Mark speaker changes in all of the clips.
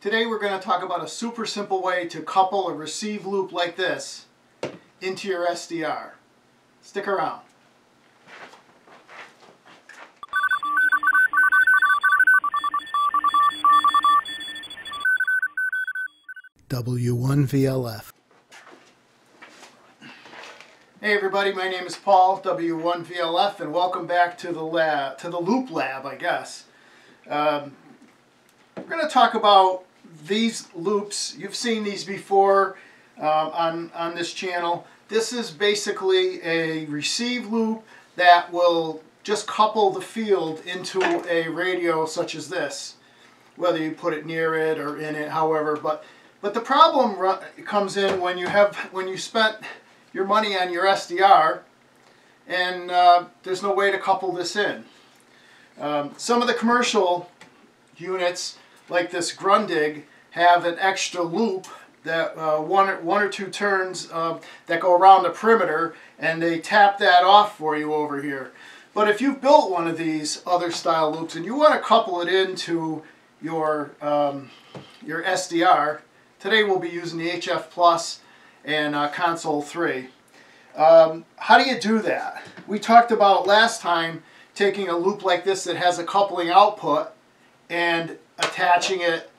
Speaker 1: Today we're going to talk about a super simple way to couple a receive loop like this into your SDR. Stick around. W1VLF. Hey everybody, my name is Paul, W1VLF, and welcome back to the lab, to the Loop Lab, I guess. Um, we're going to talk about these loops. You've seen these before um, on, on this channel. This is basically a receive loop that will just couple the field into a radio such as this, whether you put it near it or in it, however. But but the problem comes in when you have when you spent your money on your SDR and uh, there's no way to couple this in. Um, some of the commercial units like this Grundig have an extra loop that uh, one, one or two turns uh, that go around the perimeter and they tap that off for you over here. But if you've built one of these other style loops and you want to couple it into your, um, your SDR, today we'll be using the HF Plus and uh, Console 3. Um, how do you do that? We talked about last time taking a loop like this that has a coupling output and attaching it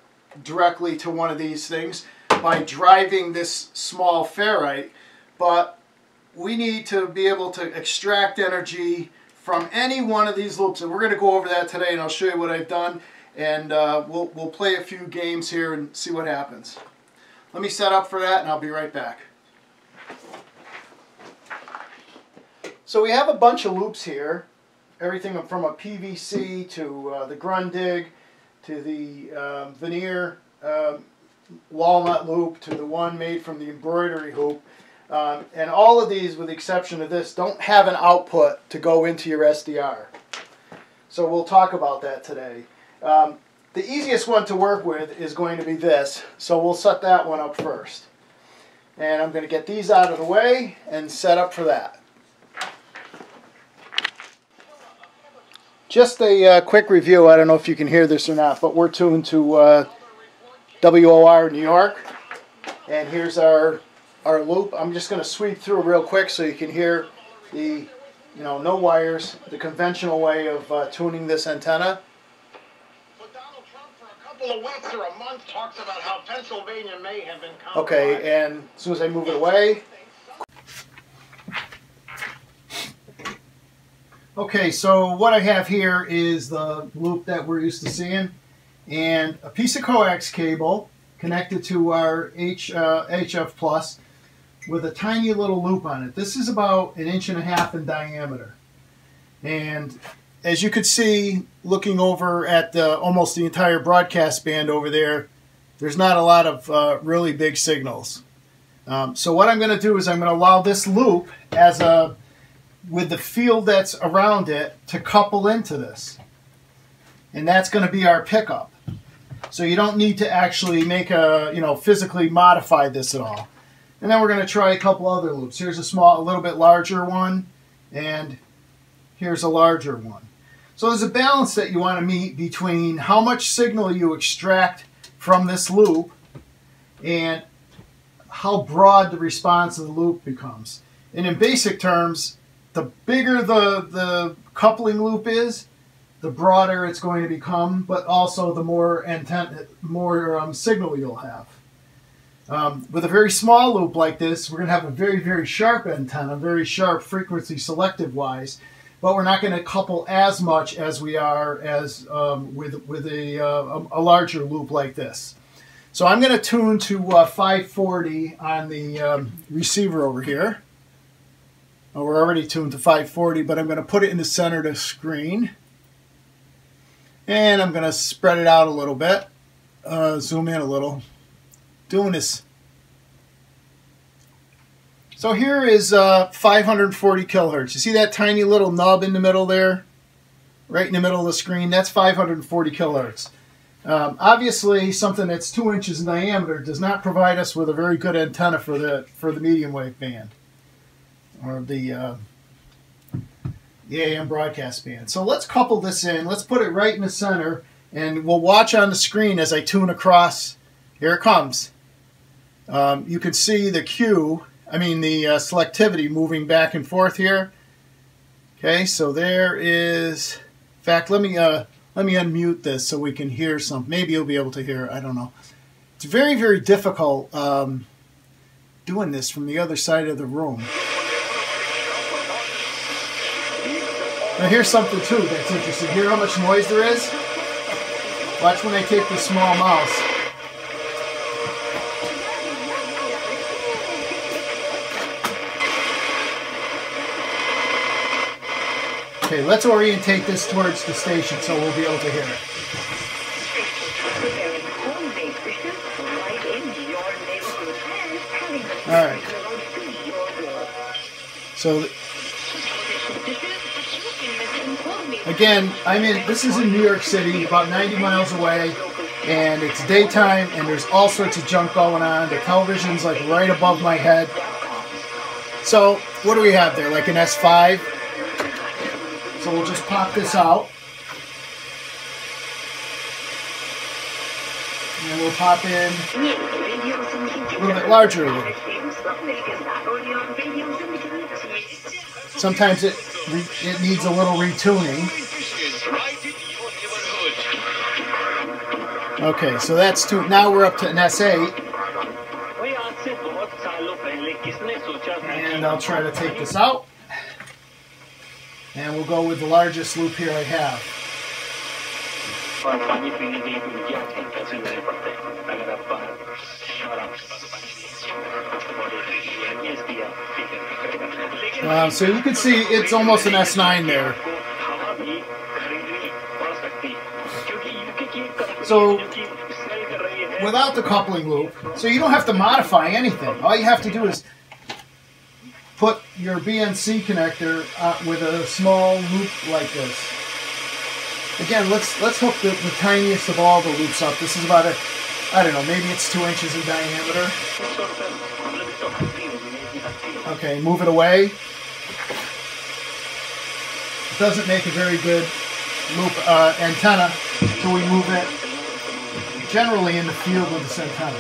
Speaker 1: directly to one of these things by driving this small ferrite, but we need to be able to extract energy from any one of these loops. And we're going to go over that today, and I'll show you what I've done. And uh, we'll, we'll play a few games here and see what happens. Let me set up for that, and I'll be right back. So we have a bunch of loops here. Everything from a PVC to uh, the Grundig to the um, veneer um, walnut loop to the one made from the embroidery hoop. Um, and all of these, with the exception of this, don't have an output to go into your SDR. So we'll talk about that today. Um, the easiest one to work with is going to be this, so we'll set that one up first. And I'm going to get these out of the way and set up for that. Just a uh, quick review, I don't know if you can hear this or not, but we're tuned to uh, WOR New York. And here's our, our loop. I'm just going to sweep through real quick so you can hear the, you know, no wires, the conventional way of uh, tuning this antenna.
Speaker 2: of weeks or a month talks about how Pennsylvania may have been
Speaker 1: compromised. Okay, and as soon as I move it away, Okay, so what I have here is the loop that we're used to seeing and a piece of coax cable connected to our H, uh, HF Plus with a tiny little loop on it. This is about an inch and a half in diameter. And as you could see, looking over at the, almost the entire broadcast band over there, there's not a lot of uh, really big signals. Um, so what I'm going to do is I'm going to allow this loop as a with the field that's around it to couple into this. And that's going to be our pickup. So you don't need to actually make a, you know, physically modify this at all. And then we're going to try a couple other loops. Here's a small, a little bit larger one, and here's a larger one. So there's a balance that you want to meet between how much signal you extract from this loop and how broad the response of the loop becomes. And in basic terms, the bigger the, the coupling loop is, the broader it's going to become, but also the more antenna, more um, signal you'll have. Um, with a very small loop like this, we're going to have a very, very sharp antenna, very sharp frequency selective wise, but we're not going to couple as much as we are as um, with, with a, uh, a, larger loop like this. So I'm going to tune to uh, 540 on the um, receiver over here. Well, we're already tuned to 540, but I'm going to put it in the center of the screen. And I'm going to spread it out a little bit. Uh, zoom in a little. Doing this. So here is uh, 540 kilohertz. You see that tiny little nub in the middle there? Right in the middle of the screen? That's 540 kilohertz. Um, obviously, something that's two inches in diameter does not provide us with a very good antenna for the for the medium wave band or the uh, the AM broadcast band. So let's couple this in. Let's put it right in the center And we'll watch on the screen as I tune across. Here it comes. Um, you can see the Q, I mean the uh, selectivity moving back and forth here. Okay, so there is, in fact, let me, uh, let me unmute this so we can hear some. Maybe you'll be able to hear, I don't know. It's very, very difficult um, doing this from the other side of the room. Now here's something too that's interesting. Hear how much noise there is? Watch when I take the small mouse. Okay, let's orientate this towards the station so we'll be able to hear it. All right. So again, I'm in. This is in New York City, about 90 miles away, and it's daytime, and there's all sorts of junk going on. The television's like right above my head. So what do we have there? Like an S5. So we'll just pop this out. And we'll pop in a little bit larger. Sometimes it it needs a little retuning. Okay, so that's two. Now we're up to an S8. And I'll try to take this out. And we'll go with the largest loop here I have. Uh, so you can see it's almost an S9 there. So without the coupling loop, so you don't have to modify anything. All you have to do is put your BNC connector uh, with a small loop like this. Again, let's let's hook the, the tiniest of all the loops up. This is about a, I don't know, maybe it's two inches in diameter. Okay, move it away. It doesn't make a very good loop uh, antenna until we move it generally in the field with this antenna.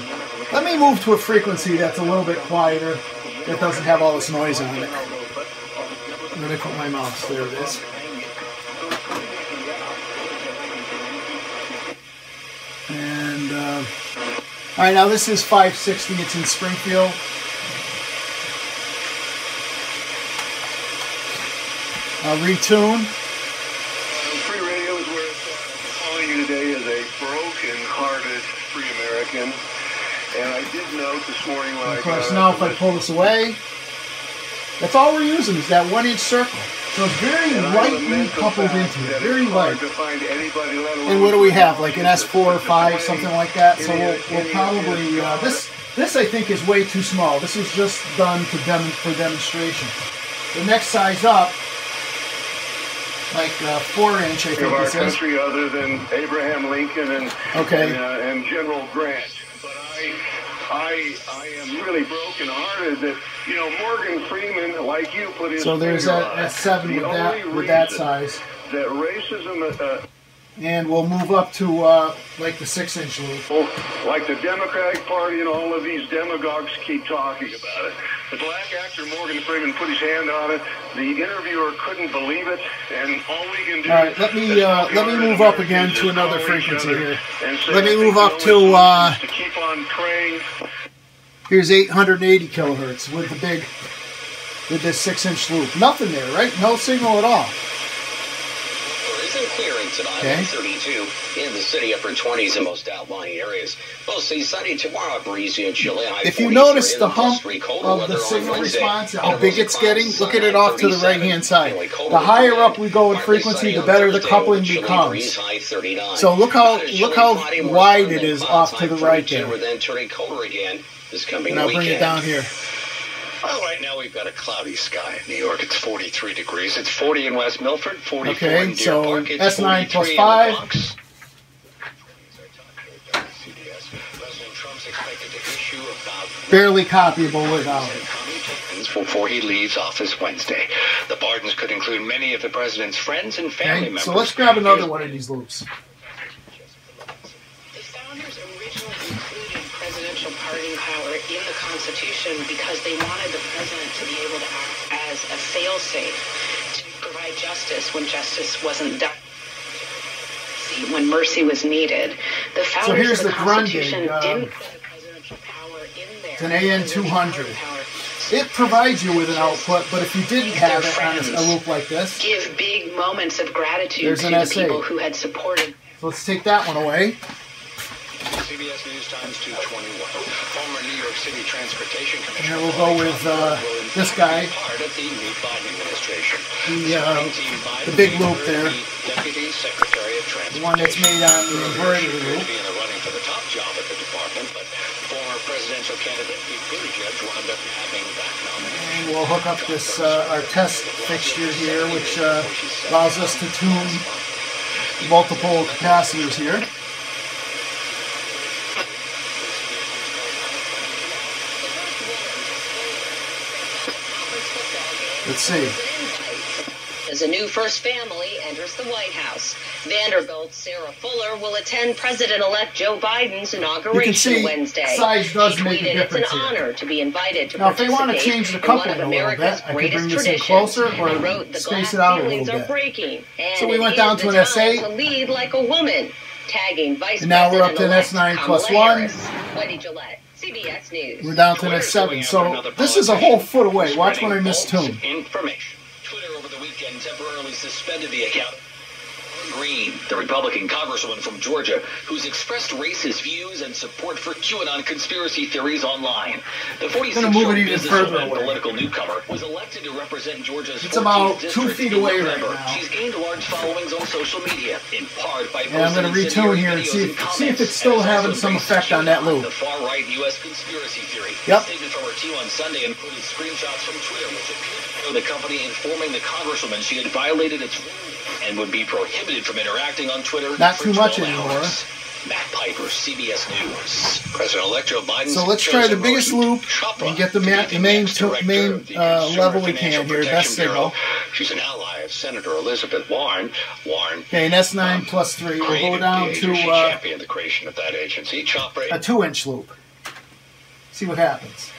Speaker 1: Let me move to a frequency that's a little bit quieter, that doesn't have all this noise on it. I'm going to put my mouse. There it is. And, uh, all right, now this is 560. It's in Springfield. I'll retune.
Speaker 3: Free Radio is where I'm calling you today as a broken-hearted free American. And I did note this morning when I
Speaker 1: Of course,
Speaker 3: got
Speaker 1: now if I pull this away, that's all we're using is that one inch circle. So it's very
Speaker 3: And I
Speaker 1: lightly coupled into it, very light.
Speaker 3: to find anybody,
Speaker 1: And what do we have? Like an S4 or 5, something like that. So we'll, we'll probably uh, this. This I think is way too small. This is just done to dem for demonstration. The next size up, like uh, four inch, I
Speaker 3: of
Speaker 1: think
Speaker 3: our
Speaker 1: this
Speaker 3: country other than Abraham Lincoln and
Speaker 1: Okay.
Speaker 3: and, uh, and General Grant. But I, I, I am really broken-hearted that you know Morgan Freeman, like you, put his
Speaker 1: So there's a. S7
Speaker 3: The
Speaker 1: with that with that size,
Speaker 3: That racism, uh,
Speaker 1: and we'll move up to uh, like the six inch loop.
Speaker 3: uh, like the Democratic Party and all of these demagogues keep talking about it. The black actor Morgan Freeman put his hand on it. The interviewer couldn't believe it, and all we can do.
Speaker 1: All right, let me, uh, let me move up again to another frequency here. Let me move up to, uh,
Speaker 3: to keep on praying.
Speaker 1: Here's 880 kilohertz with the big, with this six inch loop. Nothing there, right? No signal at all.
Speaker 4: There isn't clearance at
Speaker 1: Okay.
Speaker 4: I-132 in the city, upper 20s in most outlying areas. Mostly sunny tomorrow, breezy and chilly. High
Speaker 1: If you notice the hump of the signal response, how big it's getting, look at it off to the right hand side. The higher up we go in frequency, the better the coupling
Speaker 4: with a chilly
Speaker 1: becomes.
Speaker 4: breeze, high 39.
Speaker 1: So look how look how wide it is off to the right
Speaker 4: 42,
Speaker 1: there.
Speaker 4: And then turning colder again this coming
Speaker 1: I'll bring it down here.
Speaker 5: Well, right now we've got a cloudy sky in New York. It's 43 degrees. It's 40 in West Milford, 44
Speaker 1: Okay,
Speaker 5: in Deer
Speaker 1: so
Speaker 5: Park. It's
Speaker 1: S9 plus
Speaker 5: 43 in the
Speaker 1: five.
Speaker 5: Bronx. President Trump's expected to issue about
Speaker 1: Barely copyable without it.
Speaker 5: before he leaves office Wednesday. The pardons could include many of the president's friends and family
Speaker 1: Okay,
Speaker 5: members.
Speaker 1: so let's grab another one of these loops.
Speaker 6: Presidential power in the Constitution because they wanted the president to be able to act as a failsafe to provide justice when justice wasn't done. When mercy was needed, the founders
Speaker 1: here's
Speaker 6: of the,
Speaker 1: the Grundig,
Speaker 6: Constitution
Speaker 1: um,
Speaker 6: didn't put the presidential power in there.
Speaker 1: It's an AN 200. It provides you with an output, but if you didn't have it on a, loop like this,
Speaker 6: Give big moments of gratitude
Speaker 1: There's
Speaker 6: to the people who had supported
Speaker 1: let's take that one away.
Speaker 5: CBS News Times 221. Former New York City Transportation
Speaker 1: And
Speaker 5: Commissioner.
Speaker 1: then we'll go with uh, this guy,
Speaker 5: Part of the new Biden administration.
Speaker 1: the uh, the big loop
Speaker 5: her
Speaker 1: there,
Speaker 5: the Deputy Secretary of
Speaker 1: the
Speaker 5: Transportation.
Speaker 1: one that's made on the embroidery loop.
Speaker 5: be in the running for the top job at the department, but former presidential candidate Pete Buttigieg wound up having that nomination.
Speaker 1: And we'll hook up this uh, our test fixture here, which uh, allows us to tune multiple capacitors here. Let's see.
Speaker 7: As a new first family enters the White House, Vanderbilt's Sarah Fuller will attend President-elect Joe Biden's inauguration
Speaker 1: see
Speaker 7: Wednesday.
Speaker 1: size does
Speaker 7: she
Speaker 1: make a difference
Speaker 7: It's an
Speaker 1: here."
Speaker 7: to be invited to
Speaker 1: Now, if they want to change the
Speaker 7: in one
Speaker 1: coupling
Speaker 7: of
Speaker 1: a little
Speaker 7: America's
Speaker 1: bit, I could
Speaker 7: greatest
Speaker 1: bring this in closer or
Speaker 7: wrote, the
Speaker 1: space it out a little
Speaker 7: are
Speaker 1: bit.
Speaker 7: breaking, and
Speaker 1: So we went down to an SA.
Speaker 7: To lead like a woman, tagging Vice
Speaker 1: And now we're up to an S9 one.
Speaker 7: Wendy Gillette, CBS News.
Speaker 1: We're down to
Speaker 5: Twitter's going
Speaker 1: S7. So this is a whole foot away. Watch when I miss tune.
Speaker 5: Information. Twitter over the weekend temporarily suspended the account. Greene, the Republican congresswoman from Georgia, who's expressed racist views and support for QAnon conspiracy theories online. The 46-year-old
Speaker 1: it even further
Speaker 5: businesswoman political newcomer was elected to represent Georgia's
Speaker 1: It's about
Speaker 5: 14th
Speaker 1: two
Speaker 5: district
Speaker 1: feet
Speaker 5: in
Speaker 1: away right
Speaker 5: November.
Speaker 1: now.
Speaker 5: She's gained large followings on social media, in part by
Speaker 1: And I'm gonna retune here and see if-
Speaker 5: and
Speaker 1: see if it's still having some effect on that loop.
Speaker 5: The far-right U.S. conspiracy theory.
Speaker 1: Yep.
Speaker 5: Statement from her team on Sunday included screenshots from Twitter, which appeared to show the company informing the congresswoman she had violated its rules and would be prohibited from interacting on Twitter.
Speaker 1: Not too much
Speaker 5: 12
Speaker 1: anymore.
Speaker 5: hours. Matt Piper, CBS News. President-elect Joe Biden.
Speaker 1: So let's try the biggest loop and get the ma- the main to- main, uh, level we can here, best signal.
Speaker 5: She's an ally of Senator Elizabeth Warren. Warren
Speaker 1: Okay, an S9 plus 3. We'll go down to uh,
Speaker 5: the creation of that agency. Chopra
Speaker 1: a 2 inch loop. See what happens.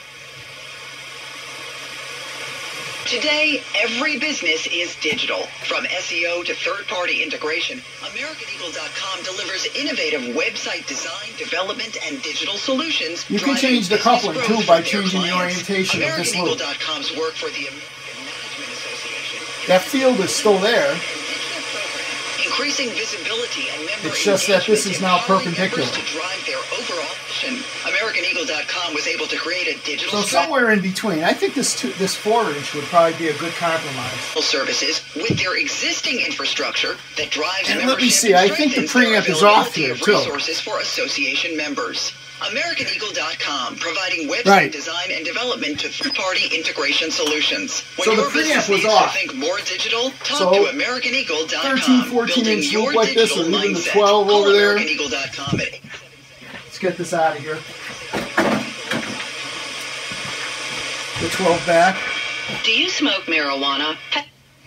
Speaker 8: Today, every business is digital. From SEO to third-party integration, AmericanEagle.com delivers innovative website design, development, and digital solutions.
Speaker 1: You can change the coupling, too, by changing the orientation of this loop.
Speaker 8: AmericanEagle.com's work for the American Management Association.
Speaker 1: That field is still there.
Speaker 8: Increasing visibility and member
Speaker 1: It's just that this is now perpendicular.
Speaker 8: To drive their overall mission, AmericanEagle.com was able to create a digital
Speaker 1: So somewhere in between. I think this two, this 4 inch would probably be a good compromise.
Speaker 8: services with their existing infrastructure that drives
Speaker 1: And let me see, I think the preamp is off here, too.
Speaker 8: Resources for association members. AmericanEagle.com, providing website
Speaker 1: Right.
Speaker 8: design and development to third-party integration solutions. When
Speaker 1: So the
Speaker 8: your
Speaker 1: preamp
Speaker 8: business
Speaker 1: was
Speaker 8: needs
Speaker 1: off.
Speaker 8: to think more digital, talk
Speaker 1: So,
Speaker 8: to AmericanEagle.com.
Speaker 1: 13, 14
Speaker 8: building
Speaker 1: inch
Speaker 8: your
Speaker 1: loop like this, or even the 12
Speaker 8: Call
Speaker 1: over there. Let's get this out of here. The 12 back.
Speaker 6: Do you smoke marijuana?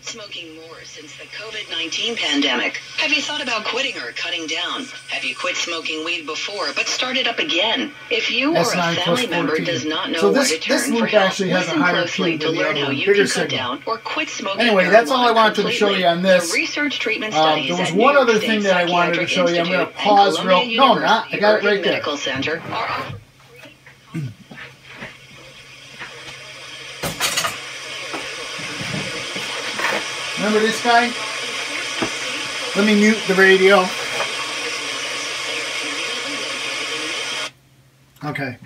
Speaker 6: Have you been smoking more since the COVID-19 pandemic? Have you thought about quitting or cutting down? Have you quit smoking weed before but started up again? If you or a
Speaker 1: S9 plus
Speaker 6: family member does not know
Speaker 1: So
Speaker 6: where
Speaker 1: this-
Speaker 6: to turn
Speaker 1: this
Speaker 6: for help,
Speaker 1: actually has a
Speaker 6: listen
Speaker 1: higher
Speaker 6: closely to learn how you can cut down or quit smoking
Speaker 1: Anyway, that's all I wanted to show you on this.
Speaker 6: The research treatment
Speaker 1: Um, there was one other
Speaker 6: State
Speaker 1: thing that I wanted to show you. I'm gonna pause
Speaker 6: Columbia
Speaker 1: real- no, I'm not. I got it right there.
Speaker 6: Center are
Speaker 1: Remember this guy? Let me mute the radio. Okay.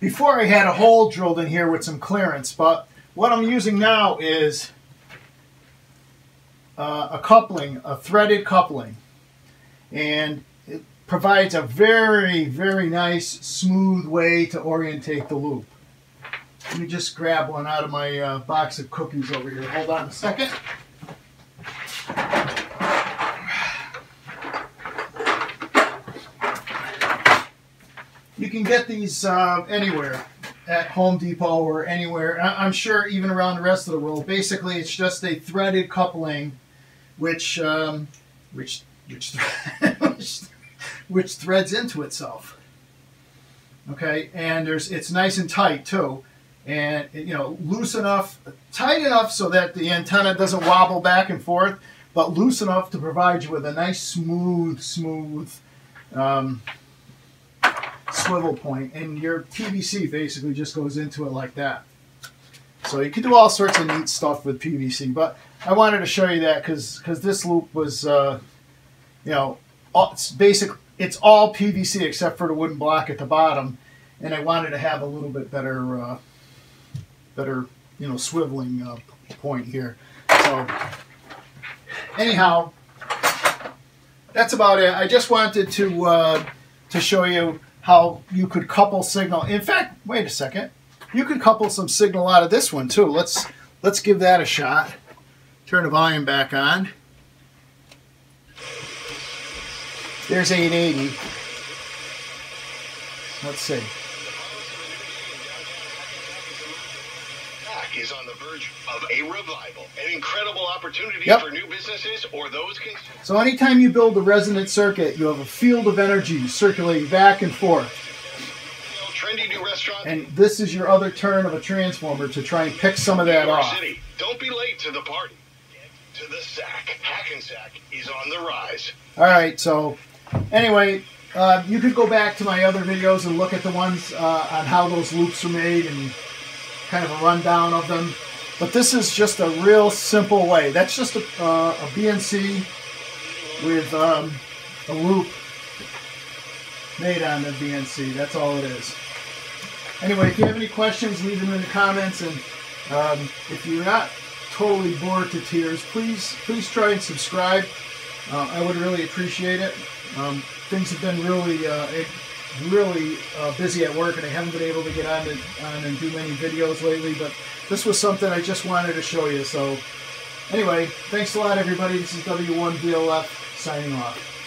Speaker 1: Before I had a hole drilled in here with some clearance, but what I'm using now is uh, a coupling, a threaded coupling. And it provides a very, very nice, smooth way to orientate the loop. Let me just grab one out of my uh, box of cookies over here. Hold on a second. You can get these uh, anywhere at Home Depot or anywhere. I'm sure even around the rest of the world. Basically, it's just a threaded coupling, which um, which which which, which threads into itself. Okay, and there's it's nice and tight too, and you know loose enough, tight enough so that the antenna doesn't wobble back and forth, but loose enough to provide you with a nice smooth, smooth um, swivel point, and your PVC basically just goes into it like that. So you can do all sorts of neat stuff with PVC, but I wanted to show you that because because this loop was, uh, you know, all, it's basic. It's all PVC except for the wooden block at the bottom, and I wanted to have a little bit better, uh, better, you know, swiveling uh, point here. So anyhow, that's about it. I just wanted to uh, to show you how you could couple signal. In fact, wait a second. You could couple some signal out of this one too. Let's let's give that a shot. Turn the volume back on. There's 880. Let's see.
Speaker 3: Mac is on the verge of a revival, an incredible opportunity
Speaker 1: Yep.
Speaker 3: for new businesses or those. Con-
Speaker 1: So anytime you build a resonant circuit, you have a field of energy circulating back and forth.
Speaker 3: trendy new restaurant
Speaker 1: And this is your other turn of a transformer to try and pick some of that off.
Speaker 3: City. Don't be late to the party. Get to the sack. Hackensack is on the rise.
Speaker 1: All right, so anyway, uh, you could go back to my other videos and look at the ones uh, on how those loops are made and kind of a rundown of them. But this is just a real simple way. That's just a, uh, a BNC with um, a loop made on the BNC. That's all it is. Anyway, if you have any questions, leave them in the comments. And um, if you're not totally bored to tears, please please try and subscribe. Uh, I would really appreciate it. Um, things have been really, uh, really uh, busy at work, and I haven't been able to get on, on and do many videos lately. But this was something I just wanted to show you. So, anyway, thanks a lot, everybody. This is W1VLF signing off.